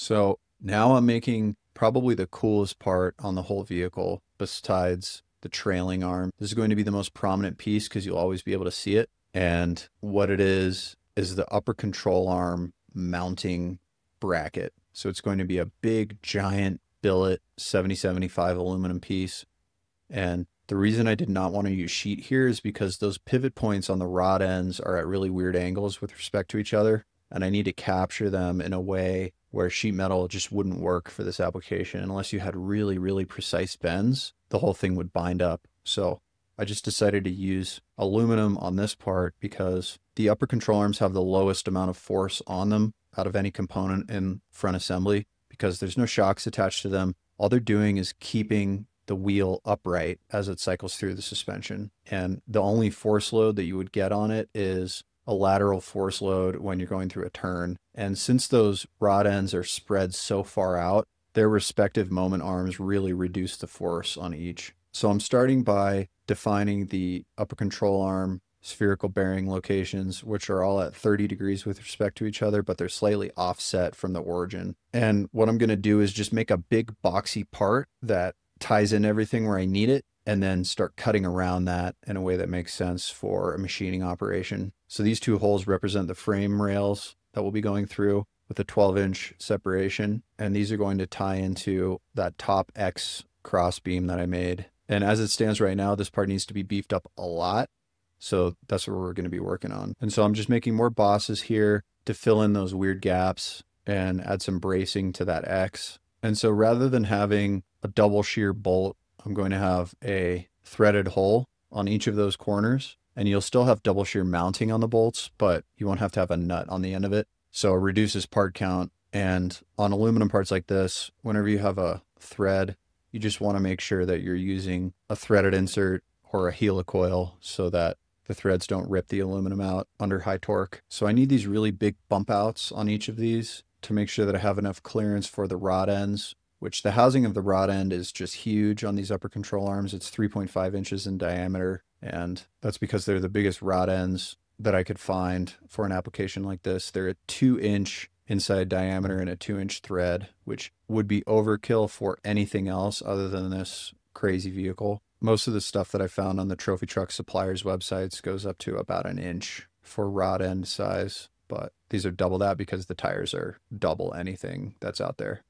So now I'm making probably the coolest part on the whole vehicle besides the trailing arm. This is going to be the most prominent piece because you'll always be able to see it. And what it is, is the upper control arm mounting bracket. So it's going to be a big, giant billet 7075 aluminum piece. And the reason I did not want to use sheet here is because those pivot points on the rod ends are at really weird angles with respect to each other. And I need to capture them in a way where sheet metal just wouldn't work for this application unless you had really, really precise bends. The whole thing would bind up. So I just decided to use aluminum on this part because the upper control arms have the lowest amount of force on them out of any component in front assembly because there's no shocks attached to them. All they're doing is keeping the wheel upright as it cycles through the suspension. And the only force load that you would get on it is a lateral force load when you're going through a turn. And since those rod ends are spread so far out, their respective moment arms really reduce the force on each. So I'm starting by defining the upper control arm spherical bearing locations, which are all at 30 degrees with respect to each other, but they're slightly offset from the origin. And what I'm going to do is just make a big boxy part that ties in everything where I need it and then start cutting around that in a way that makes sense for a machining operation. So these two holes represent the frame rails that we'll be going through with a 12 inch separation. And these are going to tie into that top X cross beam that I made. And as it stands right now, this part needs to be beefed up a lot so that's what we're going to be working on. And so I'm just making more bosses here to fill in those weird gaps and add some bracing to that X. And so rather than having a double shear bolt, I'm going to have a threaded hole on each of those corners. And you'll still have double shear mounting on the bolts, but you won't have to have a nut on the end of it. So it reduces part count. And on aluminum parts like this, whenever you have a thread, you just want to make sure that you're using a threaded insert or a helicoil so that the threads don't rip the aluminum out under high torque. So I need these really big bump outs on each of these to make sure that I have enough clearance for the rod ends, which the housing of the rod end is just huge on these upper control arms. It's 3.5 inches in diameter. And that's because they're the biggest rod ends that I could find for an application like this. They're a two inch inside diameter and a two inch thread, which would be overkill for anything else other than this crazy vehicle most of the stuff that I found on the trophy truck suppliers websites goes up to about an inch for rod end size, but these are double that because the tires are double anything that's out there.